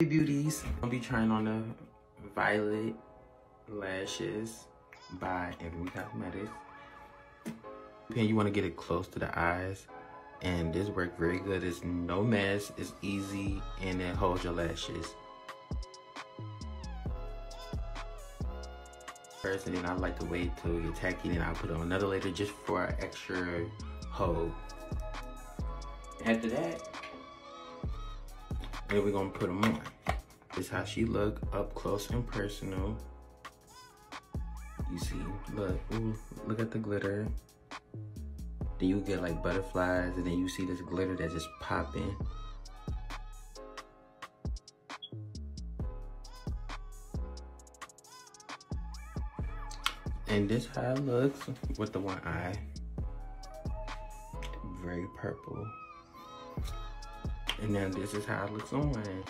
Hey beauties, I'll be trying on the Violet Lashes by Envy Cosmetics. And you want to get it close to the eyes. And this worked very good. It's no mess, it's easy, and it holds your lashes. First, and then I like to wait till get tacky, and I'll put on another layer just for extra hold. After that, then we're gonna put them on. This how she look up close and personal. You see, look, ooh, look at the glitter. Then you get like butterflies and then you see this glitter that just pop in. And this how it looks with the one eye. Very purple. And then this is how it looks on.